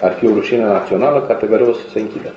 Ar fi o rușine națională ca TVR-ul să se închidă.